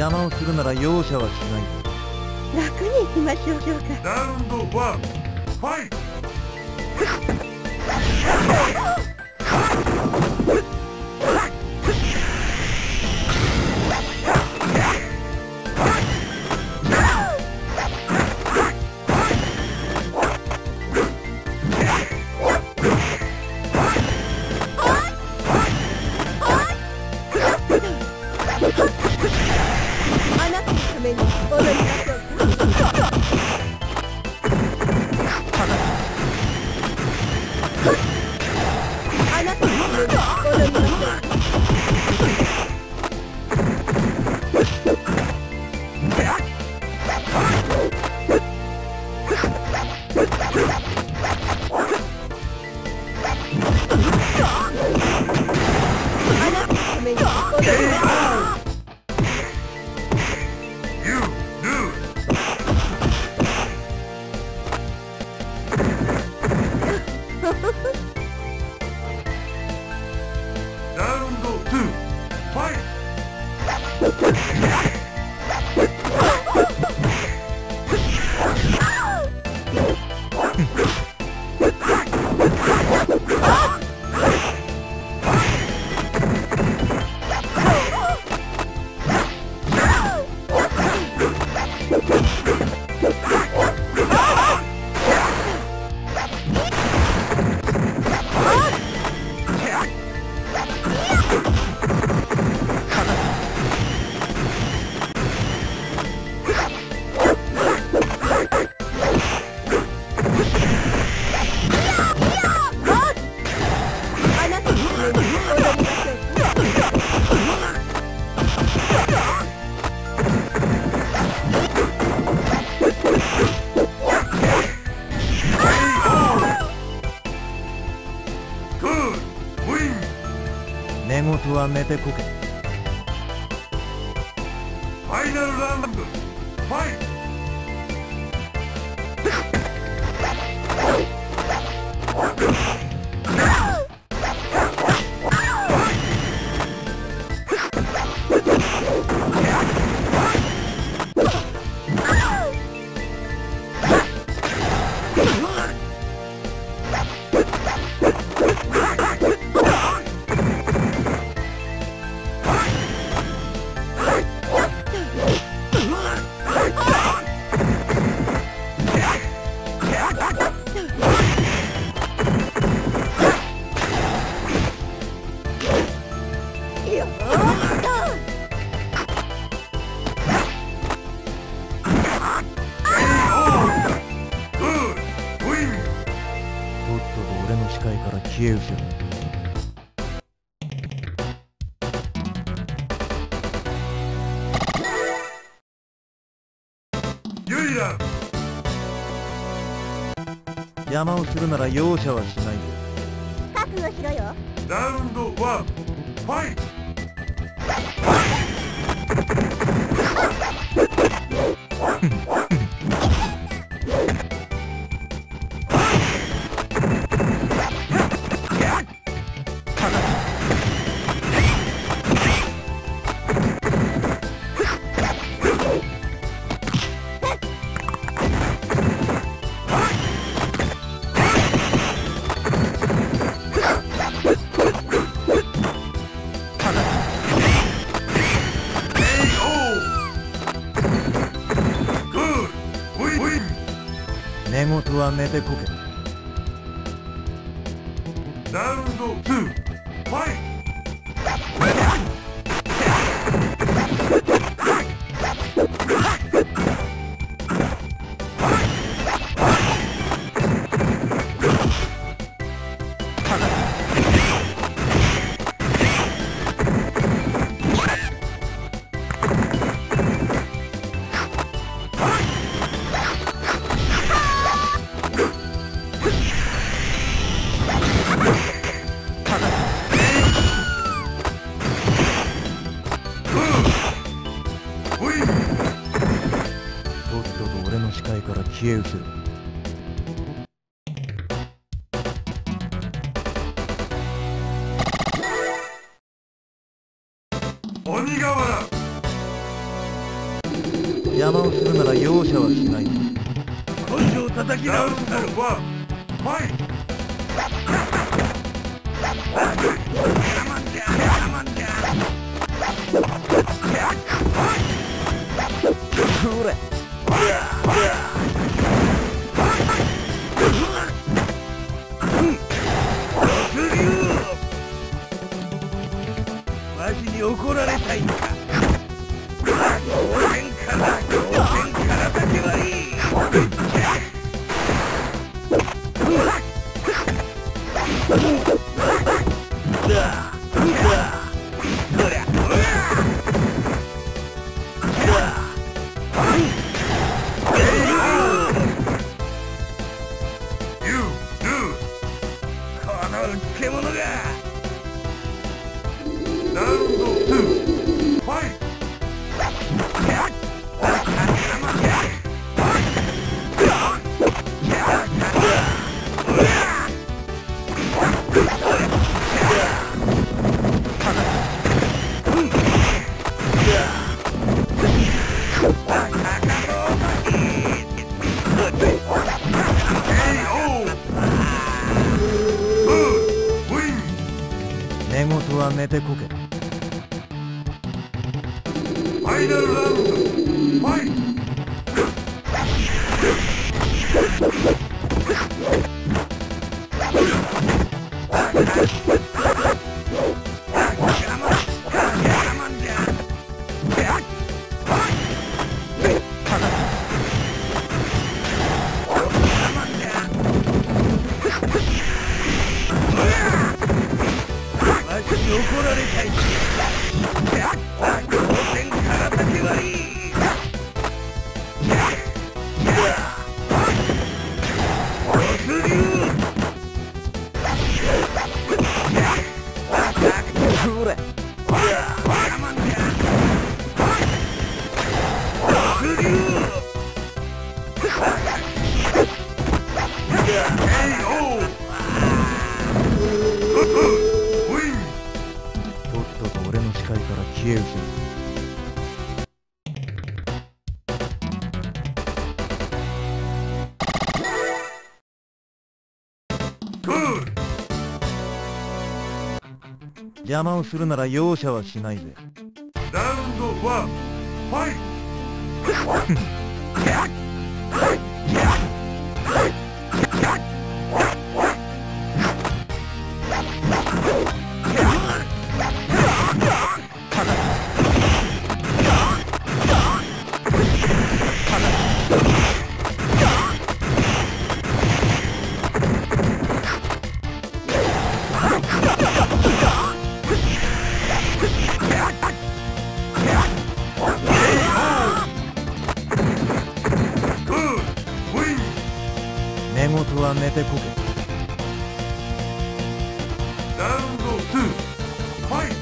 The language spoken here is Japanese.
邪魔をするなら容赦はしない。楽に行きましょうかラウンドワンファイトあなた Ha. は寝てこけ。ファイナルラウンドファイトよユイラン邪魔をするなら容赦はしないぞ覚悟しろよ。ラウンドワン。ファイト。グ 寝言は寝てこ影映る鬼瓦邪魔をするなら容赦はしない。根性叩き直すな我慢点，我慢点。寝言は寝てこけ怒られたい消える邪魔をするなら容赦はしないぜ。ラウンド1ファイト Hmm. は寝てこけ。ラウンド2ファイト。